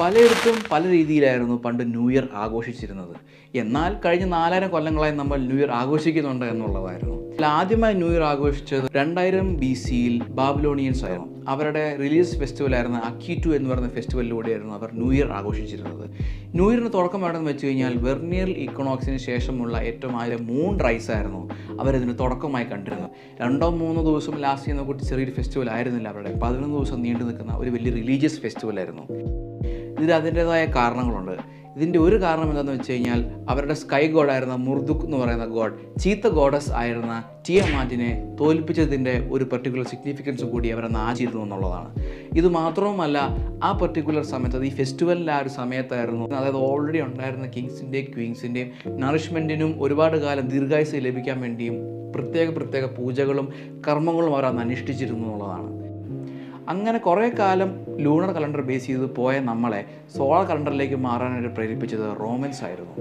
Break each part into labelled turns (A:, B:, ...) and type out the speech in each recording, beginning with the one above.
A: പലയിടത്തും പല രീതിയിലായിരുന്നു പണ്ട് ന്യൂ ഇയർ ആഘോഷിച്ചിരുന്നത്. എന്നാൽ കഴിഞ്ഞ നാലായിരം കൊല്ലങ്ങളായി നമ്മൾ ന്യൂ ഇയർ ആഘോഷിക്കുന്നുണ്ട് എന്നുള്ളതായിരുന്നു. ആദ്യമായി ന്യൂ ഇയർ ആഘോഷിച്ചത് രണ്ടായിരം ബി സിയിൽ ബാബിലോണിയൻസ് ആയിരുന്നു അവരുടെ റിലീസ് ഫെസ്റ്റിവൽ ആയിരുന്ന അക്കീറ്റു എന്ന് പറയുന്ന ഫെസ്റ്റിവലിലൂടെയായിരുന്നു അവർ ന്യൂ ഇയർ ആഘോഷിച്ചിരുന്നത്. ന്യൂ ഇയറിന് തുടക്കം വേണമെന്ന് വെച്ച് കഴിഞ്ഞാൽ വെർണിയർ ഇക്കണോക്സിന് ശേഷമുള്ള ഏറ്റവും ആദ്യ മൂൺ റൈസ് ആയിരുന്നു അവരിതിന് തുടക്കമായി കണ്ടിരുന്നത്. രണ്ടോ മൂന്നോ ദിവസം ലാസ്റ്റ് ചെയ്യുന്ന കൂട്ടി ചെറിയൊരു ഫെസ്റ്റിവൽ ആയിരുന്നില്ല അവരുടെ. പതിനൊന്ന് ദിവസം നീണ്ടു നിൽക്കുന്ന ഒരു വലിയ റിലീജിയസ് ഫെസ്റ്റിവൽ ആയിരുന്നു. ഇതിന് അതിന്റെതായ കാരണങ്ങളുണ്ട്. ഇതിന്റെ ഒരു കാരണം എന്താണെന്ന് വെച്ച് കഴിഞ്ഞാൽ അവരുടെ സ്കൈ ഗോഡായിരുന്ന മുർദുഖ് എന്ന് പറയുന്ന ഗോഡ് ചീത്ത ഗോഡസ് ആയിരുന്ന ടിയമാറ്റിനെ തോൽപ്പിച്ചതിന്റെ ഒരു പെർട്ടിക്കുലർ സിഗ്നിഫിക്കൻസ് കൂടി അവരെ ആചരിക്കുന്നു എന്നുള്ളതാണ്. ഇത് മാത്രവുമല്ല ആ പെർട്ടിക്കുലർ സമയത്ത് അത് ഈ ഫെസ്റ്റിവലിന്റെ ആ ഒരു സമയത്തായിരുന്നു അതായത് ഓൾറെഡി ഉണ്ടായിരുന്ന കിങ്സിന്റെയും ക്വീൻസിന്റെയും നറിഷ്മെന്റിനും ഒരുപാട് കാലം ദീർഘായുസ് ലഭിക്കാൻ വേണ്ടിയും പ്രത്യേക പ്രത്യേക പൂജകളും കർമ്മങ്ങളും അവർ അന്ന് അനുഷ്ഠിച്ചിരുന്നു എന്നുള്ളതാണ്. അങ്ങനെ കുറേ കാലം ലൂണർ കലണ്ടർ ബേസ് ചെയ്ത് പോയ നമ്മളെ സോളാർ കലണ്ടറിലേക്ക് മാറാനായിട്ട് പ്രേരിപ്പിച്ചത് റോമൻസ് ആയിരുന്നു.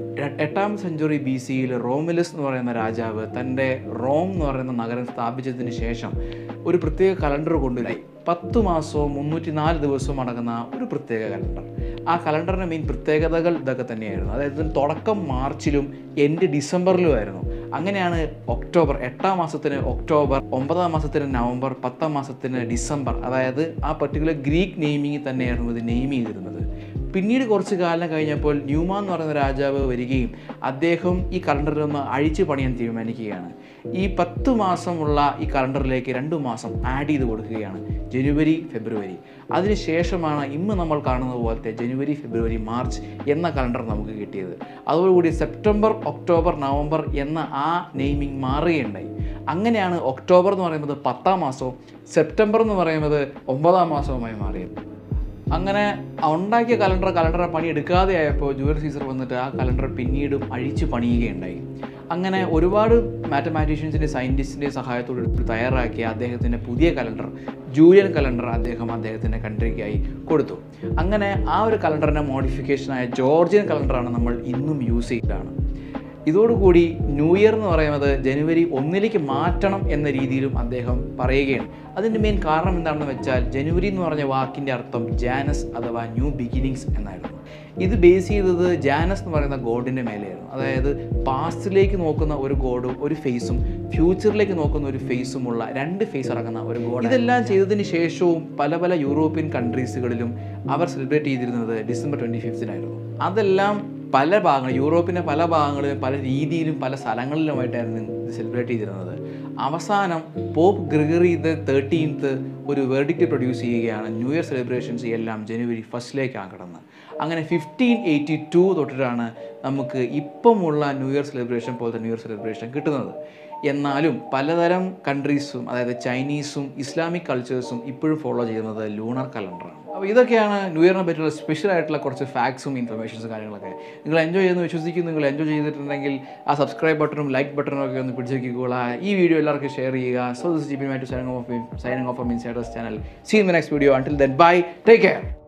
A: എട്ടാം സെഞ്ചുറി ബി സിയിൽ റോമിലസ് എന്ന് പറയുന്ന രാജാവ് തന്റെ റോം എന്ന് പറയുന്ന നഗരം സ്ഥാപിച്ചതിന് ശേഷം ഒരു പ്രത്യേക കലണ്ടർ കൊണ്ടുവരായി. പത്ത് മാസവും മുന്നൂറ്റി നാല് ദിവസവും അടങ്ങുന്ന ഒരു പ്രത്യേക കലണ്ടർ ആ കലണ്ടറിന്റെ മെയിൻ പ്രത്യേകതകൾ ഇതൊക്കെ തന്നെയായിരുന്നു. അതായത് തുടക്കം മാർച്ചിലും എൻഡ് ഡിസംബറിലുമായിരുന്നു അങ്ങനെയാണ് ഒക്ടോബർ എട്ടാം മാസത്തിന് ഒക്ടോബർ ഒമ്പതാം മാസത്തിന് നവംബർ പത്താം മാസത്തിന് ഡിസംബർ. അതായത് ആ പർട്ടിക്കുലർ ഗ്രീക്ക് നെയ്മിങ് തന്നെയായിരുന്നു ഇത് നെയിം ചെയ്തിരുന്നത്. പിന്നീട് കുറച്ച് കാലം കഴിഞ്ഞപ്പോൾ ന്യൂമാൻ എന്ന് പറയുന്ന രാജാവ് വരികയും അദ്ദേഹം ഈ കലണ്ടറിലൊന്ന് അഴിച്ചു പണിയാൻ തീരുമാനിക്കുകയാണ്. ഈ പത്ത് മാസമുള്ള ഈ കലണ്ടറിലേക്ക് രണ്ട് മാസം ആഡ് ചെയ്ത് കൊടുക്കുകയാണ് ജനുവരി ഫെബ്രുവരി. അതിനുശേഷമാണ് ഇന്ന് നമ്മൾ കാണുന്നത് പോലത്തെ ജനുവരി ഫെബ്രുവരി മാർച്ച് എന്ന കലണ്ടർ നമുക്ക് കിട്ടിയത്. അതോടുകൂടി സെപ്റ്റംബർ ഒക്ടോബർ നവംബർ എന്ന ആ നെയിമിംഗ് മാറുകയുണ്ടായി. അങ്ങനെയാണ് ഒക്ടോബർ എന്ന് പറയുന്നത് പത്താം മാസവും സെപ്റ്റംബർ എന്ന് പറയുന്നത് ഒമ്പതാം മാസവുമായി മാറിയത്. അങ്ങനെ ഉണ്ടാക്കിയ കലണ്ടർ കലണ്ടറെ പണി എടുക്കാതെ ആയപ്പോൾ ജൂലർ സീസർ വന്നിട്ട് ആ കലണ്ടർ പിന്നീടും അഴിച്ചു പണിയുകയുണ്ടായി. അങ്ങനെ ഒരുപാട് മാത്തമാറ്റീഷ്യൻസിന്റെ സയന്റിസ്റ്റിന്റെ സഹായത്തോടെ തയ്യാറാക്കിയ അദ്ദേഹത്തിന്റെ പുതിയ കലണ്ടർ ജൂലിയൻ കലണ്ടർ അദ്ദേഹം അദ്ദേഹത്തിന്റെ കൺട്രിക്കായി കൊടുത്തു. അങ്ങനെ ആ ഒരു കലണ്ടറിന്റെ മോഡിഫിക്കേഷനായ ജോർജിയൻ കലണ്ടറാണ് നമ്മൾ ഇന്നും യൂസ് ചെയ്തതാണ് ഇതോടുകൂടി ന്യൂ ഇയർ എന്ന് പറയുന്നത് ജനുവരി ഒന്നിലേക്ക് മാറ്റണം എന്ന രീതിയിലും അദ്ദേഹം പറയുകയാണ്. അതിന്റെ മെയിൻ കാരണം എന്താണെന്ന് വെച്ചാൽ ജനുവരി എന്ന് പറഞ്ഞ വാക്കിന്റെ അർത്ഥം ജാനസ് അഥവാ ന്യൂ ബിഗിനിങ്സ് എന്നായിരുന്നു. ഇത് ബേസ് ചെയ്തത് ജാനസ് എന്ന് പറയുന്ന ഗോഡിന്റെ മേലെയായിരുന്നു. അതായത് പാസ്റ്റിലേക്ക് നോക്കുന്ന ഒരു ഗോഡും ഒരു ഫേസും ഫ്യൂച്ചറിലേക്ക് നോക്കുന്ന ഒരു ഫേസുമുള്ള രണ്ട് ഫേസ് അടങ്ങുന്ന ഒരു ഗോഡ് ഇതെല്ലാം ചെയ്തതിന് ശേഷവും പല പല യൂറോപ്യൻ കൺട്രീസുകളിലും അവർ സെലിബ്രേറ്റ് ചെയ്തിരുന്നത് ഡിസംബർ ട്വന്റി ഫിഫ്തിനായിരുന്നു അതെല്ലാം പല ഭാഗങ്ങൾ യൂറോപ്പിന്റെ പല ഭാഗങ്ങളിലും പല രീതിയിലും പല സ്ഥലങ്ങളിലുമായിട്ടായിരുന്നു ഇത് സെലിബ്രേറ്റ് ചെയ്തിരുന്നത്. അവസാനം പോപ്പ് ഗ്രിഗറി ദ തേർട്ടീൻത്ത് ഒരു വെർഡിക്റ്റ് പ്രൊഡ്യൂസ് ചെയ്യുകയാണ്. ന്യൂ ഇയർ സെലിബ്രേഷൻസ് എല്ലാം ജനുവരി ഫസ്റ്റിലേക്കാണ് കിടന്ന്. അങ്ങനെ ഫിഫ്റ്റീൻ എയ്റ്റി ടു തൊട്ടിട്ടാണ് നമുക്ക് ഇപ്പമുള്ള ന്യൂ ഇയർ സെലിബ്രേഷൻ പോലത്തെ ന്യൂ ഇയർ സെലിബ്രേഷൻ കിട്ടുന്നത്. എന്നാലും പലതരം കൺട്രീസും അതായത് ചൈനീസും ഇസ്ലാമിക് കൾച്ചേഴ്സും ഇപ്പോഴും ഫോളോ ചെയ്യുന്നത് ലൂണർ കലണ്ടറാണ് അപ്പോൾ ഇതൊക്കെയാണ് ന്യൂ ഇയറിനെ പറ്റിയുള്ള സ്പെഷ്യൽ ആയിട്ടുള്ള കുറച്ച് ഫാക്സും ഇൻഫർമേഷൻസും കാര്യങ്ങളൊക്കെ. നിങ്ങൾ എൻജോയ് ചെയ്യുന്നു വിശ്വസിക്കുന്നു നിങ്ങൾ എൻജോയ് ചെയ്തിട്ടുണ്ടെങ്കിൽ ആ സബ്സ്ക്രൈബ് ബട്ടണും ലൈക്ക് ബട്ടണും ഒക്കെ ഒന്ന് പിടിച്ചു വെക്കുക ഈ വീഡിയോ എല്ലാവർക്കും ഷെയർ ചെയ്യുക. So this G B my signing off signing off means channel see in the next video until then bye take care